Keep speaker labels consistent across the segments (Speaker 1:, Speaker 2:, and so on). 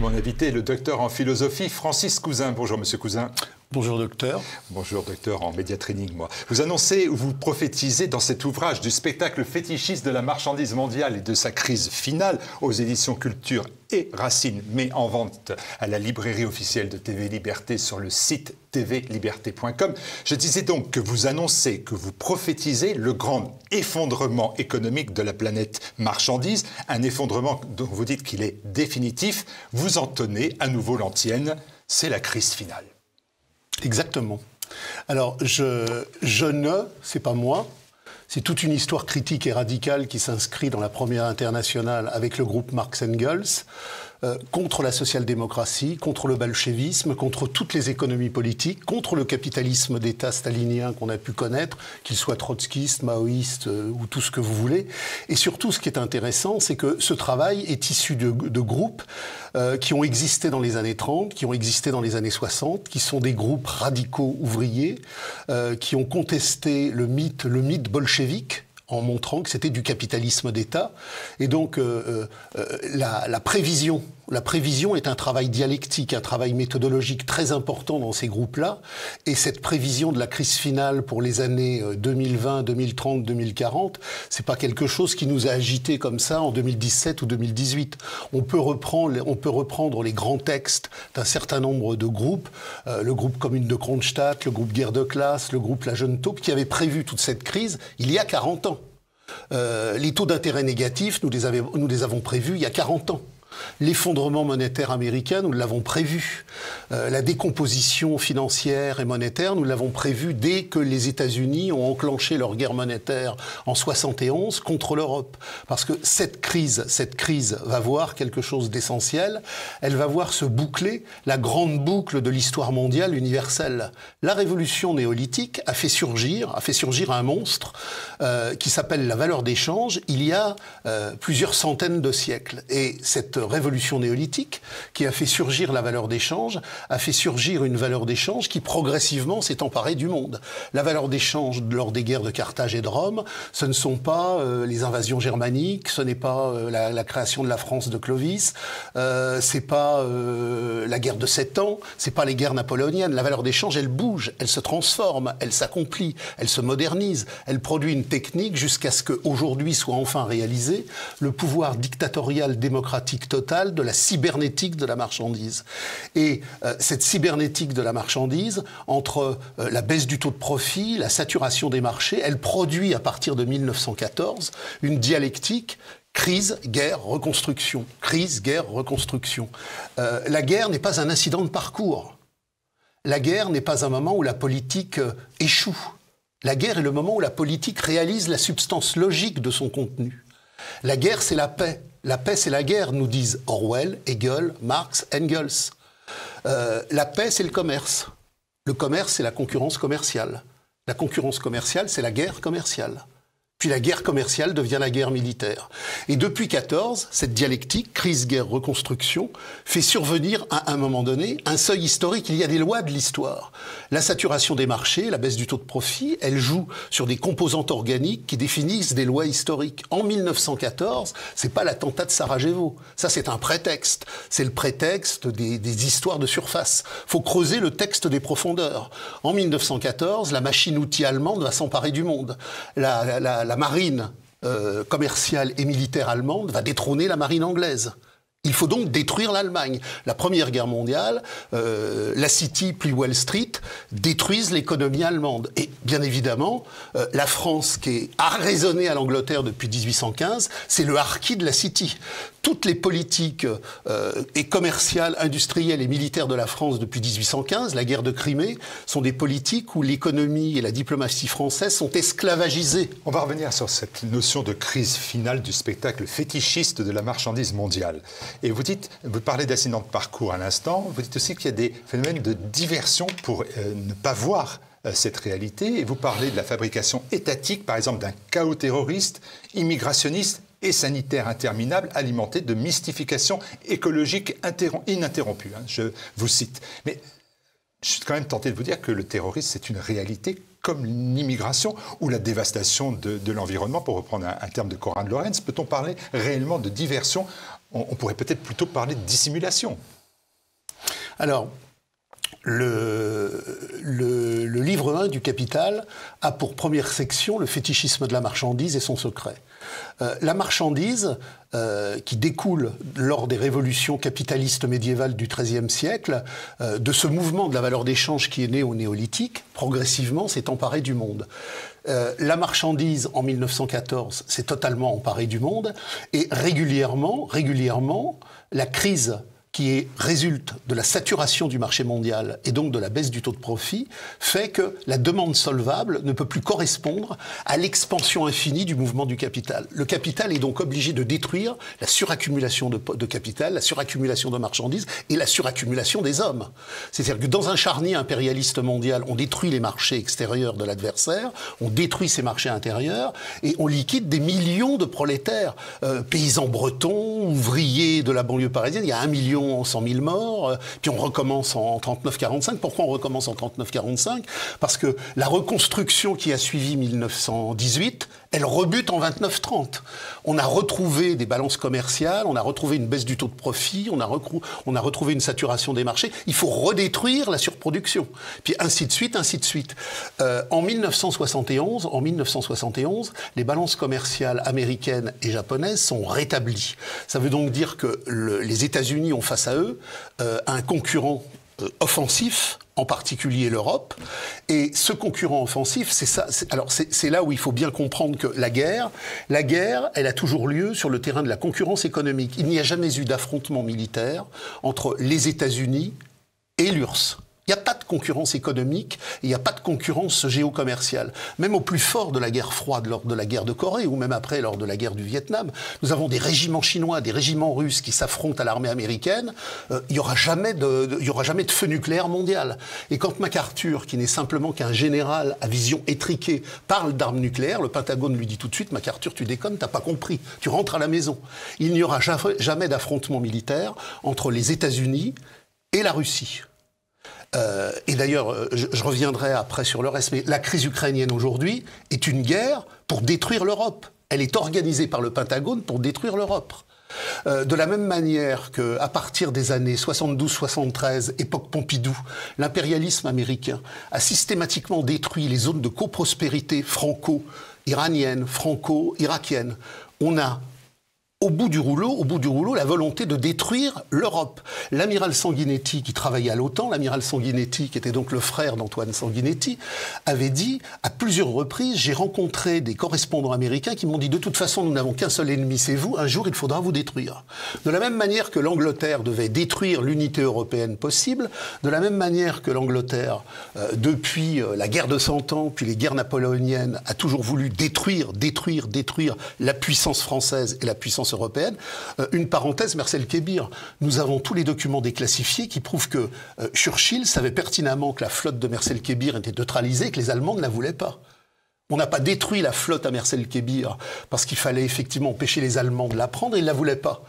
Speaker 1: mon invité le docteur en philosophie Francis Cousin. Bonjour Monsieur Cousin.
Speaker 2: Bonjour docteur.
Speaker 1: Bonjour docteur en média training, moi. Vous annoncez ou vous prophétisez dans cet ouvrage du spectacle fétichiste de la marchandise mondiale et de sa crise finale aux éditions Culture et Racine, mais en vente à la librairie officielle de TV Liberté sur le site tvliberté.com. Je disais donc que vous annoncez, que vous prophétisez le grand effondrement économique de la planète marchandise, un effondrement dont vous dites qu'il est définitif. Vous en tenez à nouveau l'antienne, c'est la crise finale.
Speaker 2: Exactement. Alors, je, je ne, c'est pas moi, c'est toute une histoire critique et radicale qui s'inscrit dans la première internationale avec le groupe Marx Engels. Euh, contre la social-démocratie, contre le bolchevisme, contre toutes les économies politiques, contre le capitalisme d'État stalinien qu'on a pu connaître, qu'il soit trotskiste, maoïste euh, ou tout ce que vous voulez. Et surtout, ce qui est intéressant, c'est que ce travail est issu de, groupes euh, qui ont existé dans les années 30, qui ont existé dans les années 60, qui sont des groupes radicaux ouvriers, qui ont contesté le mythe, le mythe bolchevique en montrant que c'était du capitalisme d'État. Et donc euh, euh, euh, la, la, prévision, la prévision est un travail dialectique, un travail méthodologique très important dans ces groupes-là. Et cette prévision de la crise finale pour les années 2020, 2030, 2040, c'est pas quelque chose qui nous a agité comme ça en 2017 ou 2018. On peut reprendre, les grands textes d'un certain nombre de groupes, le groupe Commune de Kronstadt, le groupe Guerre de classe, le groupe La Jeune Taupe, qui avait prévu toute cette crise il y a 40 ans. Euh, les taux d'intérêt négatifs, nous les avons prévus il y a 40 ans. L'effondrement monétaire américain, nous l'avons prévu. Euh, la décomposition financière et monétaire, nous l'avons prévu dès que les États-Unis ont enclenché leur guerre monétaire en 71 contre l'Europe. Parce que cette crise, cette crise va voir quelque chose d'essentiel. Elle va voir se boucler la grande boucle de l'histoire mondiale universelle. La révolution néolithique a fait surgir, a fait surgir un monstre euh, qui s'appelle la valeur d'échange il y a euh, plusieurs centaines de siècles. Et cette révolution néolithique qui a fait surgir la valeur d'échange, a fait surgir une valeur d'échange qui progressivement s'est emparée du monde. La valeur d'échange lors des guerres de Carthage et de Rome, ce ne sont pas euh, les invasions germaniques, ce n'est pas euh, la, création de la France de Clovis, euh, c'est pas euh, la guerre de Sept Ans, c'est pas les guerres napoléoniennes. La valeur d'échange, elle bouge, elle se transforme, elle s'accomplit, elle se modernise, elle produit une technique jusqu'à ce qu'aujourd'hui soit enfin réalisé le pouvoir dictatorial démocratique totale de la cybernétique de la marchandise. Et euh, cette cybernétique de la marchandise, entre euh, la baisse du taux de profit, la saturation des marchés, elle produit à partir de 1914 une dialectique Crise, guerre, reconstruction. Crise, guerre, reconstruction. Euh, la guerre n'est pas un incident de parcours. La guerre n'est pas un moment où la politique échoue. La guerre est le moment où la politique réalise la substance logique de son contenu. La guerre, c'est la paix. La paix, c'est la guerre, nous disent Orwell, Hegel, Marx, Engels. Euh, la paix, c'est le commerce. Le commerce, c'est la concurrence commerciale. La concurrence commerciale, c'est la guerre commerciale. Puis la guerre commerciale devient la guerre militaire. Et depuis 14, cette dialectique, crise, guerre, reconstruction, fait survenir à un moment donné un seuil historique. Il y a des lois de l'histoire. La saturation des marchés, la baisse du taux de profit, elle joue sur des composantes organiques qui définissent des lois historiques. En 1914, c'est pas l'attentat de Sarajevo. Ça, c'est un prétexte. C'est le prétexte des, des histoires de surface. Faut creuser le texte des profondeurs. En 1914, la machine-outil allemande va s'emparer du monde. Marine euh, commerciale et militaire allemande va détrôner la marine anglaise. Il faut donc détruire l'Allemagne. La Première Guerre mondiale, euh, la City puis Wall Street détruisent l'économie allemande. Et bien évidemment, euh, la France, qui est arraisonnée à l'Angleterre depuis 1815, c'est le harki de la City. Toutes les politiques euh, et commerciales, industrielles et militaires de la France depuis 1815, la guerre de Crimée, sont des politiques où l'économie et la diplomatie française sont esclavagisées.
Speaker 1: On va revenir sur cette notion de crise finale du spectacle fétichiste de la marchandise mondiale. Et vous dites, vous parlez d'accident de parcours à l'instant, vous dites aussi qu'il y a des phénomènes de diversion pour euh, ne pas voir euh, cette réalité. Et vous parlez de la fabrication étatique, par exemple, d'un chaos terroriste, immigrationniste et sanitaire interminable, alimenté de mystification écologique ininterrompue. Hein, je vous cite. Mais je suis quand même tenté de vous dire que le terrorisme, c'est une réalité comme l'immigration ou la dévastation de, l'environnement, pour reprendre un, terme de Corinne Lorenz Peut-on parler réellement de diversion? On, pourrait peut-être plutôt parler de dissimulation.
Speaker 2: Alors, le, le, livre 1 du Capital a pour première section le fétichisme de la marchandise et son secret. Euh, la marchandise, euh, qui découle lors des révolutions capitalistes médiévales du XIIIe siècle, euh, de ce mouvement de la valeur d'échange qui est né au néolithique, progressivement s'est emparé du monde. la marchandise, en 1914, s'est totalement emparée du monde, et régulièrement, régulièrement, la crise qui est, résulte de la saturation du marché mondial et donc de la baisse du taux de profit, fait que la demande solvable ne peut plus correspondre à l'expansion infinie du mouvement du capital. Le capital est donc obligé de détruire la suraccumulation de, capital, la suraccumulation de marchandises et la suraccumulation des hommes. C'est-à-dire que dans un charnier impérialiste mondial, on détruit les marchés extérieurs de l'adversaire, on détruit ses marchés intérieurs et on liquide des millions de prolétaires, euh, paysans bretons, ouvriers de la banlieue parisienne. Il y a un million en 100 000 morts, euh, puis on recommence en 39-45. Pourquoi on recommence en 39-45 Parce que la reconstruction qui a suivi 1918, elle rebute en 29-30. On a retrouvé des balances commerciales, on a retrouvé une baisse du taux de profit, on a, on a retrouvé une saturation des marchés. Il faut redétruire la surproduction. Puis ainsi de suite, ainsi de suite. Euh, en 1971, en 1971, les balances commerciales américaines et japonaises sont rétablies. Ça veut donc dire que les États-Unis ont face à eux euh, un concurrent euh, offensif, en particulier l'Europe. Et ce concurrent offensif, c'est là où il faut bien comprendre que la guerre, la guerre, elle a toujours lieu sur le terrain de la concurrence économique. Il n'y a jamais eu d'affrontement militaire entre les États-Unis et l'URSS. Il n'y a pas de concurrence économique, il n'y a pas de concurrence géocommerciale. Même au plus fort de la guerre froide, lors de la guerre de Corée, ou même après, lors de la guerre du Vietnam, nous avons des régiments chinois, des régiments russes qui s'affrontent à l'armée américaine. Euh, il n'y aura, jamais de, aura jamais de feu nucléaire mondial. Et quand MacArthur, qui n'est simplement qu'un général à vision étriquée, parle d'armes nucléaires, le Pentagone lui dit tout de suite MacArthur, tu déconnes, t'as pas compris, tu rentres à la maison. Il n'y aura jamais d'affrontement militaire entre les États-Unis et la Russie. Euh, et d'ailleurs, euh, je, reviendrai après sur le reste, mais la crise ukrainienne aujourd'hui est une guerre pour détruire l'Europe. Elle est organisée par le Pentagone pour détruire l'Europe. Euh, de la même manière qu'à partir des années 72-73, époque Pompidou, l'impérialisme américain a systématiquement détruit les zones de coprospérité franco-iranienne, franco-irakienne. On a au bout du rouleau, au bout du rouleau, la volonté de détruire l'Europe. L'amiral Sanguinetti, qui travaillait à l'OTAN, l'amiral Sanguinetti, qui était donc le frère d'Antoine Sanguinetti, avait dit à plusieurs reprises, j'ai rencontré des correspondants américains qui m'ont dit, de toute façon, nous n'avons qu'un seul ennemi, c'est vous, un jour il faudra vous détruire. De la même manière que l'Angleterre devait détruire l'unité européenne possible, de la même manière que l'Angleterre, euh, depuis euh, la guerre de Cent Ans, puis les guerres napoléoniennes, a toujours voulu détruire, détruire, détruire la puissance française et la puissance Euh, une parenthèse, Marcel Kébir, nous avons tous les documents déclassifiés qui prouvent que euh, Churchill savait pertinemment que la flotte de Marcel Kébir était neutralisée et que les Allemands ne la voulaient pas. On n'a pas détruit la flotte à Marcel Kébir parce qu'il fallait effectivement empêcher les Allemands de la prendre, ils ne la voulaient pas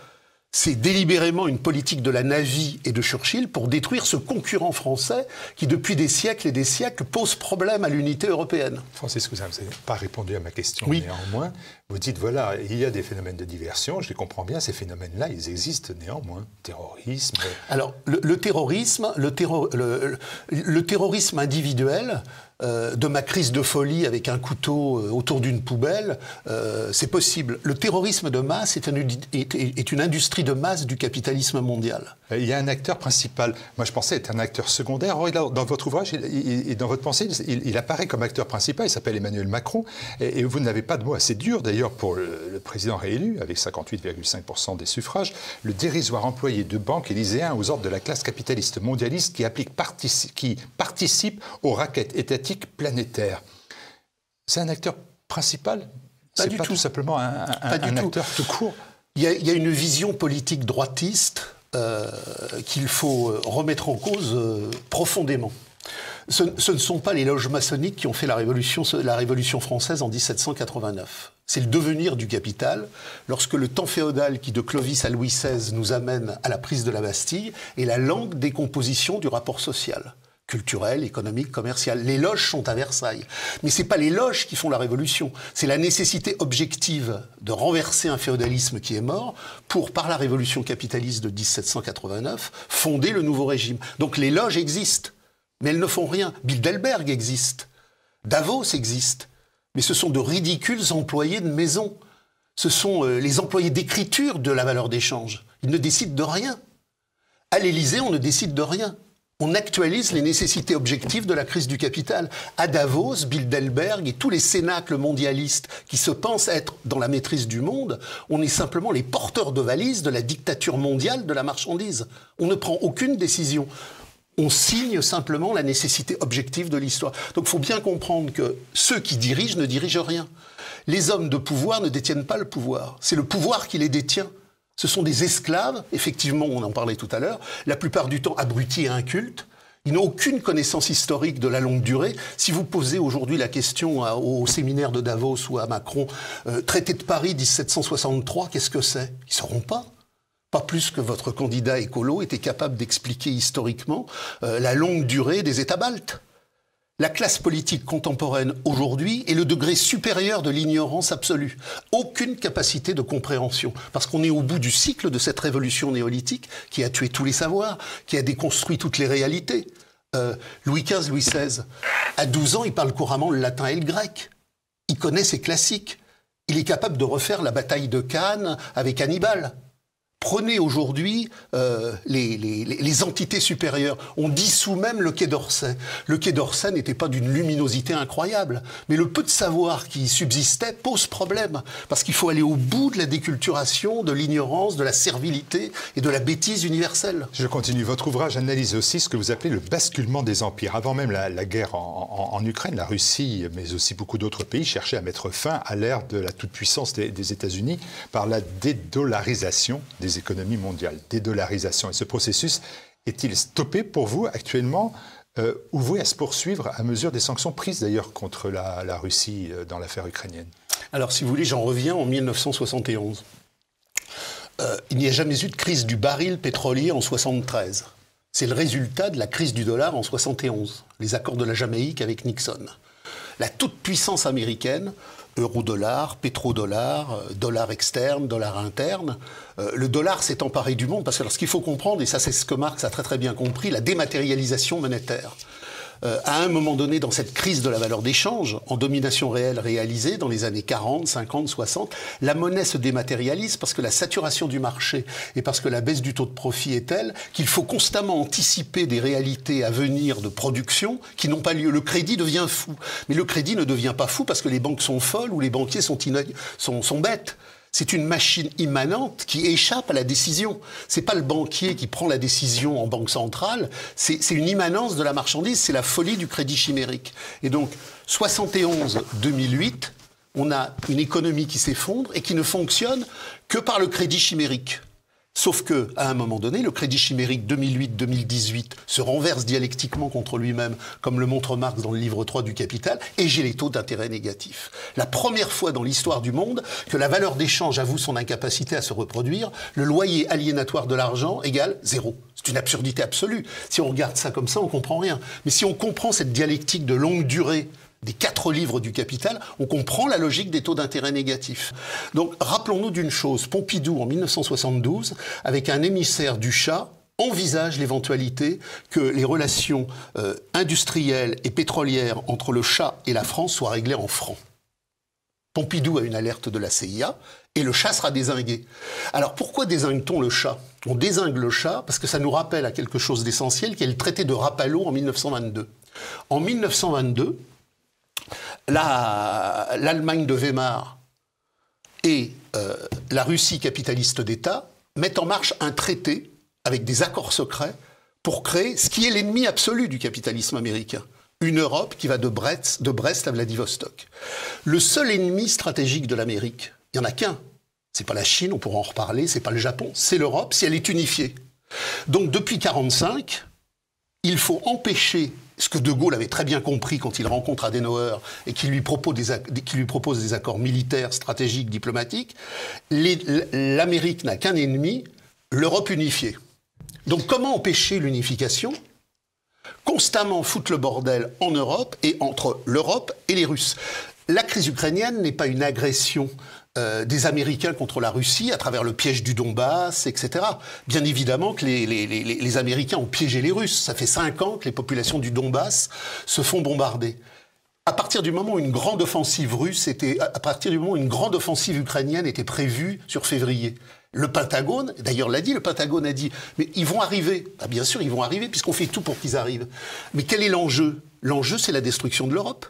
Speaker 2: c'est délibérément une politique de la Navy et de Churchill pour détruire ce concurrent français qui, depuis des siècles et des siècles, pose problème à l'unité européenne.
Speaker 1: Francis vous n'avez pas répondu à ma question néanmoins. Vous dites, voilà, il y a des phénomènes de diversion, je les comprends bien, ces phénomènes-là, ils existent néanmoins. Terrorisme.
Speaker 2: Alors, le, terrorisme, le, le terrorisme individuel, euh, de ma crise de folie avec un couteau euh, autour d'une poubelle, euh, c'est possible. Le terrorisme de masse est, une industrie de masse du capitalisme mondial.
Speaker 1: Il y a un acteur principal. Moi, je pensais être un acteur secondaire. dans votre ouvrage et dans votre pensée, il, apparaît comme acteur principal. Il s'appelle Emmanuel Macron. Et, vous n'avez pas de mots assez durs, d'ailleurs, pour le, président réélu, avec 58,5% des suffrages, le dérisoire employé de banque élyséen aux ordres de la classe capitaliste mondialiste qui, qui participe aux raquettes étatiques planétaire. C'est un acteur principal?
Speaker 2: Pas du
Speaker 1: pas tout. simplement un, acteur tout court?
Speaker 2: Il y, a, une vision politique droitiste euh, qu'il faut remettre en cause euh, profondément. Ce, ne sont pas les loges maçonniques qui ont fait la révolution, la révolution française en 1789. C'est le devenir du capital lorsque le temps féodal qui de Clovis à Louis XVI nous amène à la prise de la Bastille est la langue décomposition du rapport social culturelle, économique, commerciale. Les loges sont à Versailles. Mais ce n'est pas les loges qui font la révolution. C'est la nécessité objective de renverser un féodalisme qui est mort pour, par la révolution capitaliste de 1789, fonder le nouveau régime. Donc les loges existent, mais elles ne font rien. Bilderberg existe. Davos existe. Mais ce sont de ridicules employés de maison. Ce sont euh, les employés d'écriture de la valeur d'échange. Ils ne décident de rien. À l'Élysée, on ne décide de rien on actualise les nécessités objectives de la crise du capital. À Davos, Bilderberg et tous les cénacles mondialistes qui se pensent être dans la maîtrise du monde, on est simplement les porteurs de valises de la dictature mondiale de la marchandise. On ne prend aucune décision. On signe simplement la nécessité objective de l'histoire. Donc il faut bien comprendre que ceux qui dirigent ne dirigent rien. Les hommes de pouvoir ne détiennent pas le pouvoir. C'est le pouvoir qui les détient. Ce sont des esclaves, effectivement, on en parlait tout à l'heure, la plupart du temps abrutis et incultes. Ils n'ont aucune connaissance historique de la longue durée. Si vous posez aujourd'hui la question au séminaire de Davos ou à Macron, euh, traité de Paris 1763, qu'est-ce que c'est? Ils ne sauront pas. Pas plus que votre candidat écolo était capable d'expliquer historiquement euh, la longue durée des États baltes. La classe politique contemporaine aujourd'hui est le degré supérieur de l'ignorance absolue. Aucune capacité de compréhension. Parce qu'on est au bout du cycle de cette révolution néolithique qui a tué tous les savoirs, qui a déconstruit toutes les réalités. Euh, Louis XV, Louis XVI, à 12 ans, il parle couramment le latin et le grec. Il connaît ses classiques. Il est capable de refaire la bataille de Cannes avec Hannibal. Prenez aujourd'hui euh, les, entités supérieures. On dissout même le Quai d'Orsay. Le Quai d'Orsay n'était pas d'une luminosité incroyable, mais le peu de savoir qui subsistait pose problème, parce qu'il faut aller au bout de la déculturation, de l'ignorance, de la servilité et de la bêtise universelle.
Speaker 1: Je continue. Votre ouvrage analyse aussi ce que vous appelez le basculement des empires. Avant même la, guerre en, Ukraine, la Russie, mais aussi beaucoup d'autres pays, cherchaient à mettre fin à l'ère de la toute-puissance des, des États-Unis par la dédollarisation des économies mondiales, dédollarisation. Et ce processus est-il stoppé pour vous actuellement euh, ou voué à se poursuivre à mesure des sanctions prises d'ailleurs contre la, Russie euh, dans l'affaire ukrainienne?
Speaker 2: Alors si vous voulez, j'en reviens en 1971. Euh, il n'y a jamais eu de crise du baril pétrolier en 73. C'est le résultat de la crise du dollar en 71, les accords de la Jamaïque avec Nixon. La toute-puissance américaine euro-dollar, pétrodollar, euh, dollar externe, dollar interne. Euh, le dollar s'est emparé du monde parce que ce qu'il faut comprendre, et ça c'est ce que Marx a très très bien compris, la dématérialisation monétaire. Euh, à un moment donné, dans cette crise de la valeur d'échange, en domination réelle réalisée dans les années 40, 50, 60, la monnaie se dématérialise parce que la saturation du marché et parce que la baisse du taux de profit est telle qu'il faut constamment anticiper des réalités à venir de production qui n'ont pas lieu. Le crédit devient fou. Mais le crédit ne devient pas fou parce que les banques sont folles ou les banquiers sont, sont, sont bêtes. C'est une machine immanente qui échappe à la décision. C'est pas le banquier qui prend la décision en banque centrale, c'est une immanence de la marchandise, c'est la folie du crédit chimérique. Et donc, 71-2008, on a une économie qui s'effondre et qui ne fonctionne que par le crédit chimérique. Sauf que, à un moment donné, le crédit chimérique 2008-2018 se renverse dialectiquement contre lui-même, comme le montre Marx dans le livre 3 du Capital, et j'ai les taux d'intérêt négatifs. La première fois dans l'histoire du monde que la valeur d'échange avoue son incapacité à se reproduire, le loyer aliénatoire de l'argent égale zéro. C'est une absurdité absolue. Si on regarde ça comme ça, on comprend rien. Mais si on comprend cette dialectique de longue durée des quatre livres du Capital, on comprend la logique des taux d'intérêt négatifs. Donc rappelons-nous d'une chose, Pompidou en 1972, avec un émissaire du chat, envisage l'éventualité que les relations euh, industrielles et pétrolières entre le chat et la France soient réglées en francs. Pompidou a une alerte de la CIA et le chat sera désingué. Alors pourquoi désingue-t-on le chat? On désingue le chat parce que ça nous rappelle à quelque chose d'essentiel qui est le traité de Rapallo en 1922. En 1922, l'Allemagne de Weimar et euh, la Russie capitaliste d'État mettent en marche un traité avec des accords secrets pour créer ce qui est l'ennemi absolu du capitalisme américain. Une Europe qui va de Brest, à Vladivostok. Le seul ennemi stratégique de l'Amérique, il n'y en a qu'un. C'est pas la Chine, on pourra en reparler, c'est pas le Japon, c'est l'Europe si elle est unifiée. Donc depuis 1945, il faut empêcher ce que De Gaulle avait très bien compris quand il rencontre Adenauer et qu'il lui, propose des, lui propose des accords militaires, stratégiques, diplomatiques, l'Amérique n'a qu'un ennemi, l'Europe unifiée. Donc comment empêcher l'unification? Constamment foutre le bordel en Europe et entre l'Europe et les Russes. La crise ukrainienne n'est pas une agression euh, des Américains contre la Russie à travers le piège du Donbass, etc. Bien évidemment que les, les, Américains ont piégé les Russes. Ça fait cinq ans que les populations du Donbass se font bombarder. À partir du moment où une grande offensive russe était, à partir du moment où une grande offensive ukrainienne était prévue sur février, le Pentagone, d'ailleurs l'a dit, le Pentagone a dit, mais ils vont arriver. Ah, bien sûr, ils vont arriver puisqu'on fait tout pour qu'ils arrivent. Mais quel est l'enjeu? L'enjeu, c'est la destruction de l'Europe.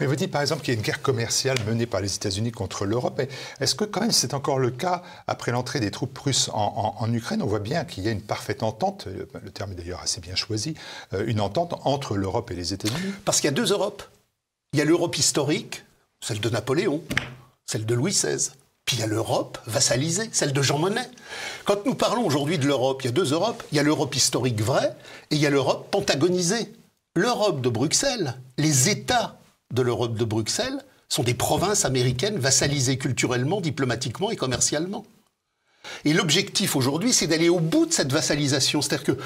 Speaker 1: Mais vous dites par exemple qu'il y a une guerre commerciale menée par les États-Unis contre l'Europe. Est-ce que quand même c'est encore le cas après l'entrée des troupes russes en, Ukraine? On voit bien qu'il y a une parfaite entente, le terme est d'ailleurs assez bien choisi, euh, une entente entre l'Europe et les États-Unis.
Speaker 2: Parce qu'il y a deux Europes. Il y a l'Europe historique, celle de Napoléon, celle de Louis XVI. Puis il y a l'Europe vassalisée, celle de Jean Monnet. Quand nous parlons aujourd'hui de l'Europe, il y a deux Europes. Il y a l'Europe historique vraie et il y a l'Europe pentagonisée. L'Europe de Bruxelles, les États de l'Europe de Bruxelles sont des provinces américaines vassalisées culturellement, diplomatiquement et commercialement. Et l'objectif aujourd'hui, c'est d'aller au bout de cette vassalisation. C'est-à-dire que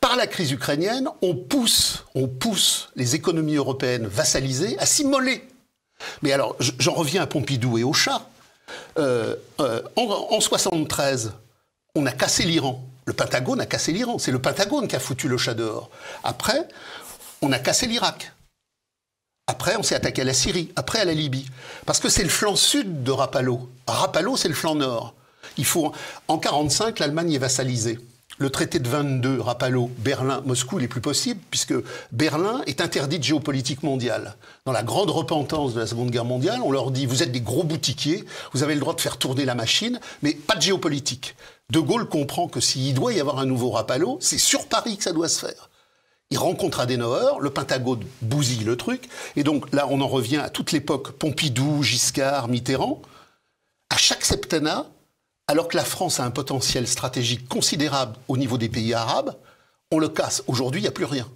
Speaker 2: par la crise ukrainienne, on pousse, on pousse les économies européennes vassalisées à s'immoler. Mais alors, j'en reviens à Pompidou et au chat. Euh, euh, en, en 73, on a cassé l'Iran. Le Pentagone a cassé l'Iran. C'est le Pentagone qui a foutu le chat dehors. Après, on a cassé l'Irak. Après, on s'est attaqué à la Syrie, après à la Libye. Parce que c'est le flanc sud de Rapallo. Rapallo, c'est le flanc nord. Il faut, en 45, l'Allemagne est vassalisée. Le traité de 22, Rapallo, Berlin, Moscou, n'est plus possible, puisque Berlin est interdit de géopolitique mondiale. Dans la grande repentance de la Seconde Guerre mondiale, on leur dit, vous êtes des gros boutiquiers, vous avez le droit de faire tourner la machine, mais pas de géopolitique. De Gaulle comprend que s'il doit y avoir un nouveau Rapallo, c'est sur Paris que ça doit se faire. Il rencontre Adenauer, le Pentagone bousille le truc, et donc là on en revient à toute l'époque Pompidou, Giscard, Mitterrand. À chaque septennat, alors que la France a un potentiel stratégique considérable au niveau des pays arabes, on le casse. Aujourd'hui, il n'y a plus rien.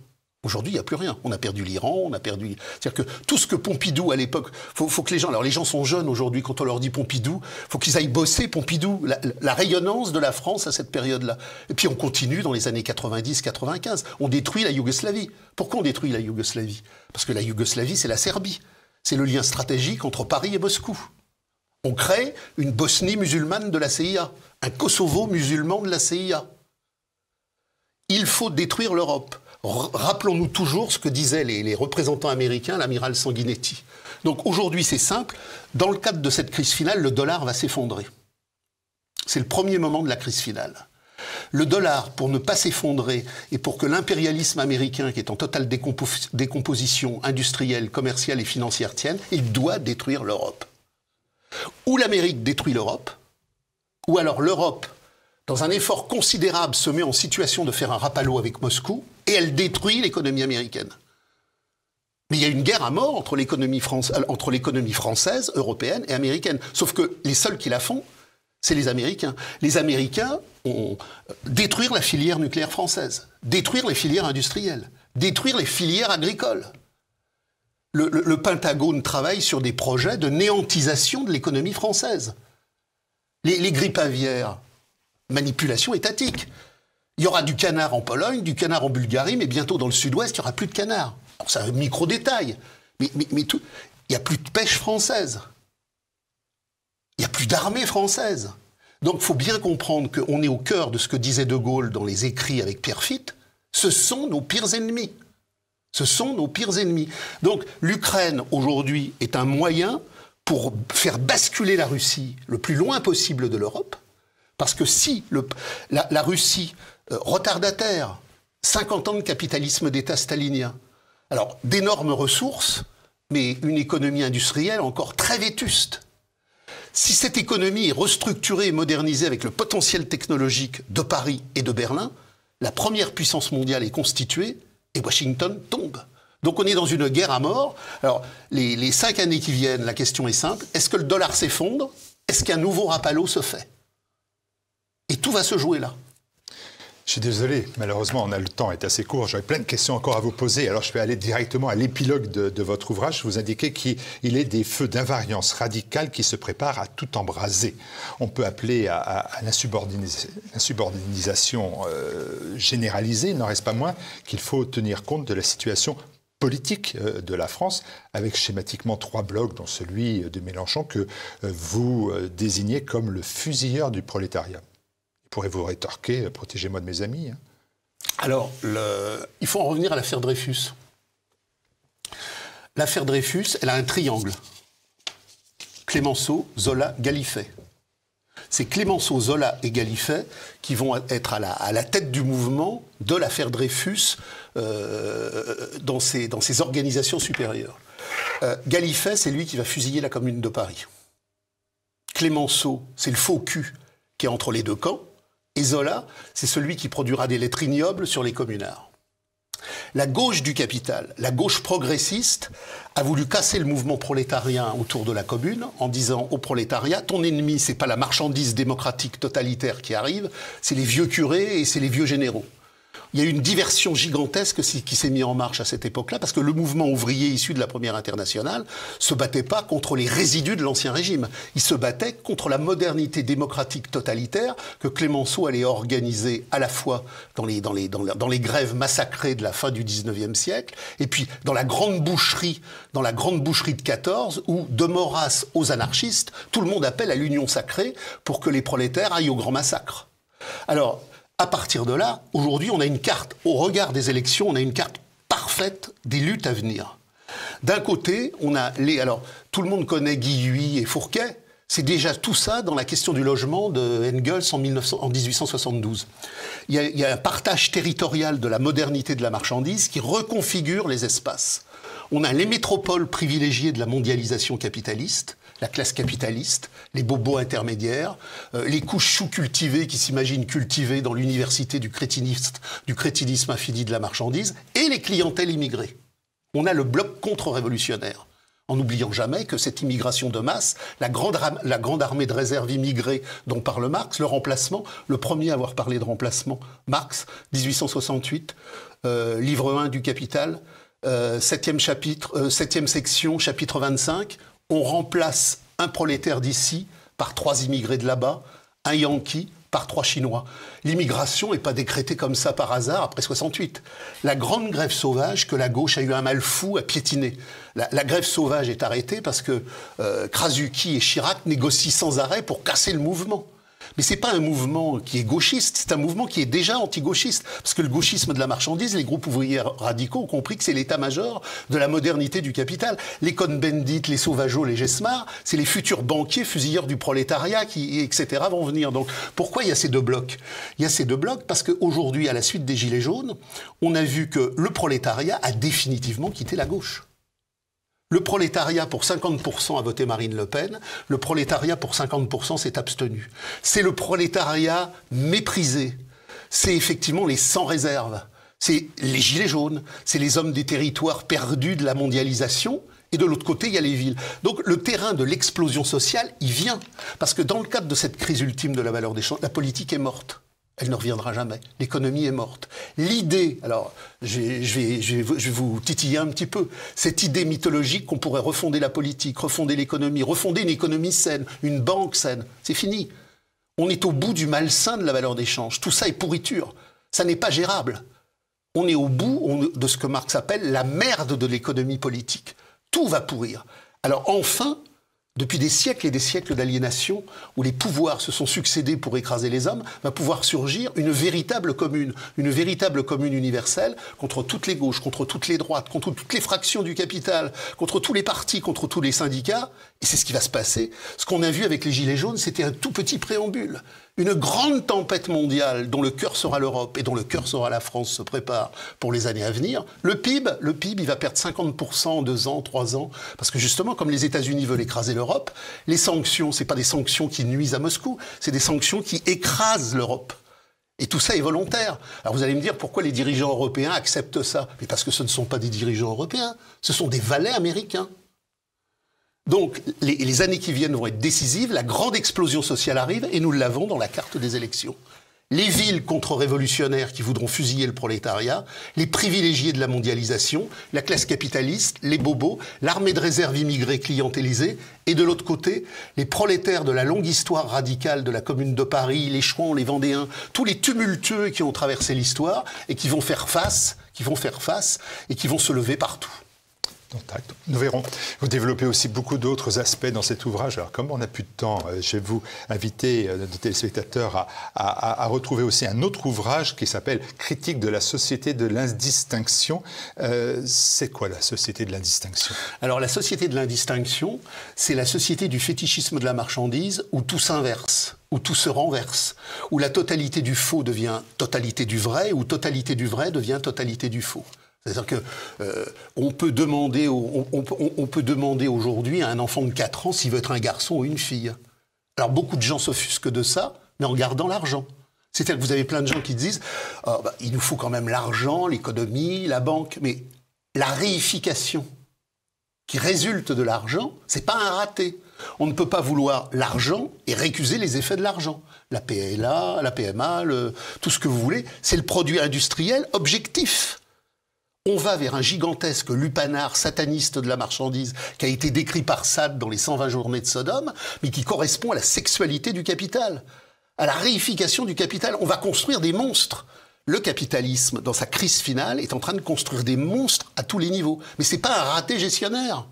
Speaker 2: Aujourd'hui, il n'y a plus rien. On a perdu l'Iran, on a perdu. C'est-à-dire que tout ce que Pompidou à l'époque, faut, faut que les gens. Alors les gens sont jeunes aujourd'hui. Quand on leur dit Pompidou, faut qu'ils aillent bosser Pompidou, la, rayonnance de la France à cette période-là. Et puis on continue dans les années 90-95. On détruit la Yougoslavie. Pourquoi on détruit la Yougoslavie? Parce que la Yougoslavie, c'est la Serbie. C'est le lien stratégique entre Paris et Moscou. On crée une Bosnie musulmane de la CIA, un Kosovo musulman de la CIA. Il faut détruire l'Europe rappelons-nous toujours ce que disaient les, représentants américains, l'amiral Sanguinetti. Donc aujourd'hui, c'est simple. Dans le cadre de cette crise finale, le dollar va s'effondrer. C'est le premier moment de la crise finale. Le dollar, pour ne pas s'effondrer et pour que l'impérialisme américain, qui est en totale décomposition industrielle, commerciale et financière tienne, il doit détruire l'Europe. Ou l'Amérique détruit l'Europe, ou alors l'Europe dans un effort considérable, se met en situation de faire un rapalo avec Moscou et elle détruit l'économie américaine. Mais il y a une guerre à mort entre l'économie, française, européenne et américaine. Sauf que les seuls qui la font, c'est les Américains. Les Américains ont détruire la filière nucléaire française, détruire les filières industrielles, détruire les filières agricoles. Le, Pentagone travaille sur des projets de néantisation de l'économie française. Les, les grippes aviaires, manipulation étatique. Il y aura du canard en Pologne, du canard en Bulgarie, mais bientôt dans le sud-ouest, il n'y aura plus de canard. c'est un micro-détail. Mais, mais, tout, il n'y a plus de pêche française. Il n'y a plus d'armée française. Donc il faut bien comprendre qu'on est au cœur de ce que disait De Gaulle dans les écrits avec Pierre Fitt. Ce sont nos pires ennemis. Ce sont nos pires ennemis. Donc l'Ukraine, aujourd'hui, est un moyen pour faire basculer la Russie le plus loin possible de l'Europe, parce que si la, Russie, euh, retardataire, 50 ans de capitalisme d'État stalinien, alors d'énormes ressources, mais une économie industrielle encore très vétuste. Si cette économie est restructurée et modernisée avec le potentiel technologique de Paris et de Berlin, la première puissance mondiale est constituée et Washington tombe. Donc on est dans une guerre à mort. Alors les, les cinq années qui viennent, la question est simple. Est-ce que le dollar s'effondre? Est-ce qu'un nouveau Rapallo se fait? Et tout va se jouer là.
Speaker 1: Je suis désolé, malheureusement, on a le temps est assez court. J'aurais plein de questions encore à vous poser. Alors, je vais aller directement à l'épilogue de, votre ouvrage. Vous indiquez qu'il est des feux d'invariance radicale qui se préparent à tout embraser. On peut appeler à, l'insubordination euh, généralisée. Il n'en reste pas moins qu'il faut tenir compte de la situation politique euh, de la France, avec schématiquement trois blocs, dont celui de Mélenchon, que euh, vous désignez comme le fusilleur du prolétariat. Pourrez-vous rétorquer, euh, protégez-moi de mes amis hein.
Speaker 2: Alors, il faut en revenir à l'affaire Dreyfus. L'affaire Dreyfus, elle a un triangle. Clémenceau, Zola, Gallifet. C'est Clémenceau, Zola et Gallifet qui vont être à la, tête du mouvement de l'affaire Dreyfus euh, dans, ces, organisations supérieures. Euh, Gallifet, c'est lui qui va fusiller la commune de Paris. Clémenceau, c'est le faux cul qui est entre les deux camps. Et Zola, c'est celui qui produira des lettres ignobles sur les communards. La gauche du capital, la gauche progressiste, a voulu casser le mouvement prolétarien autour de la commune en disant au prolétariat ton ennemi, c'est pas la marchandise démocratique totalitaire qui arrive, c'est les vieux curés et c'est les vieux généraux il y a eu une diversion gigantesque qui s'est mise en marche à cette époque-là, parce que le mouvement ouvrier issu de la Première Internationale se battait pas contre les résidus de l'Ancien Régime. Il se battait contre la modernité démocratique totalitaire que Clémenceau allait organiser à la fois dans les, grèves massacrées de la fin du 19e siècle, et puis dans la grande boucherie, dans la grande boucherie de 14, où de Maurras aux anarchistes, tout le monde appelle à l'union sacrée pour que les prolétaires aillent au grand massacre. Alors, à partir de là, aujourd'hui, on a une carte, au regard des élections, on a une carte parfaite des luttes à venir. D'un côté, on a les. Alors, tout le monde connaît Guilluy et Fourquet. C'est déjà tout ça dans la question du logement de Engels en, 1872. Il y, a, il y, a, un partage territorial de la modernité de la marchandise qui reconfigure les espaces. On a les métropoles privilégiées de la mondialisation capitaliste, la classe capitaliste, les bobos intermédiaires, euh, les couches sous-cultivées qui s'imaginent cultivées dans l'université du, crétinisme infini de la marchandise, et les clientèles immigrées. On a le bloc contre-révolutionnaire en n'oubliant jamais que cette immigration de masse, la grande, armée de réserve immigrée dont parle Marx, le remplacement, le premier à avoir parlé de remplacement, Marx, 1868, euh, livre 1 du Capital, septième chapitre, septième section, chapitre 25, on remplace un prolétaire d'ici par trois immigrés de là-bas, un Yankee par trois Chinois. L'immigration n'est pas décrétée comme ça par hasard après 68. La grande grève sauvage que la gauche a eu un mal fou à piétiner. La, grève sauvage est arrêtée parce que euh, Krasuki et Chirac négocient sans arrêt pour casser le mouvement. Mais c'est pas un mouvement qui est gauchiste, c'est un mouvement qui est déjà anti-gauchiste. Parce que le gauchisme de la marchandise, les groupes ouvriers radicaux ont compris que c'est l'état-major de la modernité du capital. Les Cohn-Bendit, les Sauvageaux, les Gesmar, c'est les futurs banquiers fusilleurs du prolétariat qui, etc., vont venir. Donc, pourquoi il y a ces deux blocs? Il y a ces deux blocs parce qu'aujourd'hui, à la suite des Gilets jaunes, on a vu que le prolétariat a définitivement quitté la gauche. Le prolétariat pour 50% a voté Marine Le Pen, le prolétariat pour 50% s'est abstenu. C'est le prolétariat méprisé. C'est effectivement les sans réserve. C'est les gilets jaunes, c'est les hommes des territoires perdus de la mondialisation, et de l'autre côté, il y a les villes. Donc le terrain de l'explosion sociale, il vient. Parce que dans le cadre de cette crise ultime de la valeur des champs, la politique est morte elle ne reviendra jamais. L'économie est morte. L'idée, alors je vais, je, vais, vous titiller un petit peu, cette idée mythologique qu'on pourrait refonder la politique, refonder l'économie, refonder une économie saine, une banque saine, c'est fini. On est au bout du malsain de la valeur d'échange. Tout ça est pourriture. Ça n'est pas gérable. On est au bout de ce que Marx appelle la merde de l'économie politique. Tout va pourrir. Alors enfin, depuis des siècles et des siècles d'aliénation, où les pouvoirs se sont succédés pour écraser les hommes, va pouvoir surgir une véritable commune, une véritable commune universelle contre toutes les gauches, contre toutes les droites, contre toutes les fractions du capital, contre tous les partis, contre tous les syndicats. Et c'est ce qui va se passer. Ce qu'on a vu avec les Gilets jaunes, c'était un tout petit préambule. Une grande tempête mondiale dont le cœur sera l'Europe et dont le cœur sera la France se prépare pour les années à venir. Le PIB, le PIB, il va perdre 50% en deux ans, trois ans, parce que justement, comme les États-Unis veulent écraser l'Europe, les sanctions, c'est pas des sanctions qui nuisent à Moscou, c'est des sanctions qui écrasent l'Europe. Et tout ça est volontaire. Alors vous allez me dire pourquoi les dirigeants européens acceptent ça? Mais parce que ce ne sont pas des dirigeants européens, ce sont des valets américains. Donc les, années qui viennent vont être décisives, la grande explosion sociale arrive et nous l'avons dans la carte des élections. les villes contre-révolutionnaires qui voudront fusiller le prolétariat, les privilégiés de la mondialisation, la classe capitaliste, les bobos, l'armée de réserve immigrée clientélisée, et de l'autre côté, les prolétaires de la longue histoire radicale de la Commune de Paris, les Chouans, les Vendéens, tous les tumultueux qui ont traversé l'histoire et qui vont faire face, qui vont faire face et qui vont se lever partout.
Speaker 1: Nous verrons. Vous développez aussi beaucoup d'autres aspects dans cet ouvrage. Alors, comme on n'a plus de temps, euh, je vais vous inviter, nos euh, téléspectateurs, à, retrouver aussi un autre ouvrage qui s'appelle Critique de la société de l'indistinction. Euh, c'est quoi la société de l'indistinction?
Speaker 2: Alors, la société de l'indistinction, c'est la société du fétichisme de la marchandise où tout s'inverse où tout se renverse, où la totalité du faux devient totalité du vrai, où totalité du vrai devient totalité du faux. C'est-à-dire que euh, on peut demander, aujourd'hui à un enfant de 4 ans s'il veut être un garçon ou une fille. Alors beaucoup de gens s'offusquent de ça, mais en regardant l'argent. C'est-à-dire que vous avez plein de gens qui disent oh, bah, il nous faut quand même l'argent, l'économie, la banque, mais la réification qui résulte de l'argent, c'est pas un raté. On ne peut pas vouloir l'argent et récuser les effets de l'argent. La PLA, la PMA, tout ce que vous voulez, c'est le produit industriel objectif on va vers un gigantesque lupanar sataniste de la marchandise qui a été décrit par Sade dans les 120 journées de Sodome, mais qui correspond à la sexualité du capital, à la réification du capital. On va construire des monstres. Le capitalisme, dans sa crise finale, est en train de construire des monstres à tous les niveaux. Mais ce n'est pas un raté gestionnaire.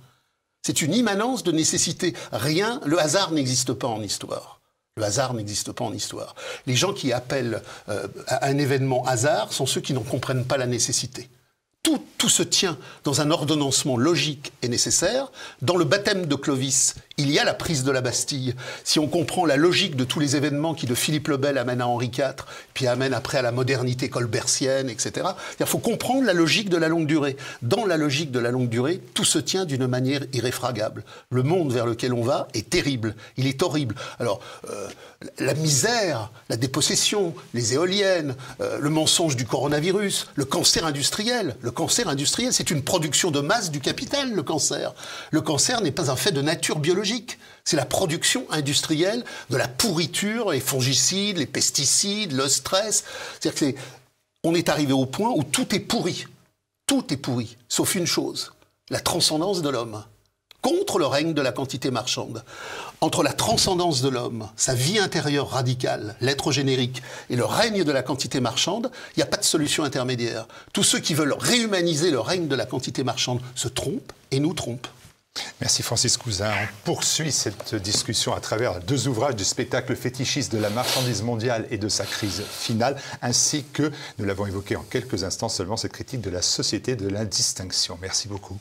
Speaker 2: C'est une immanence de nécessité. Rien, le hasard n'existe pas en histoire. Le hasard n'existe pas en histoire. Les gens qui appellent euh, à un événement hasard sont ceux qui n'en comprennent pas la nécessité tout, se tient dans un ordonnancement logique et nécessaire. Dans le baptême de Clovis, il y a la prise de la Bastille. Si on comprend la logique de tous les événements qui, de Philippe le Bel, amènent à Henri IV, puis amènent après à la modernité colbertienne, etc., il faut comprendre la logique de la longue durée. Dans la logique de la longue durée, tout se tient d'une manière irréfragable. Le monde vers lequel on va est terrible, il est horrible. Alors, euh, la misère, la dépossession, les éoliennes, euh, le mensonge du coronavirus, le cancer industriel. Le cancer industriel, c'est une production de masse du capital, le cancer. Le cancer n'est pas un fait de nature biologique. C'est la production industrielle de la pourriture, les fongicides, les pesticides, le stress. C'est-à-dire qu'on est arrivé au point où tout est pourri. Tout est pourri, sauf une chose, la transcendance de l'homme contre le règne de la quantité marchande. Entre la transcendance de l'homme, sa vie intérieure radicale, l'être générique, et le règne de la quantité marchande, il n'y a pas de solution intermédiaire. Tous ceux qui veulent réhumaniser le règne de la quantité marchande se trompent et nous trompent.
Speaker 1: Merci Francis Cousin. On poursuit cette discussion à travers deux ouvrages du spectacle fétichiste de la marchandise mondiale et de sa crise finale, ainsi que, nous l'avons évoqué en quelques instants seulement, cette critique de la société de l'indistinction. Merci beaucoup.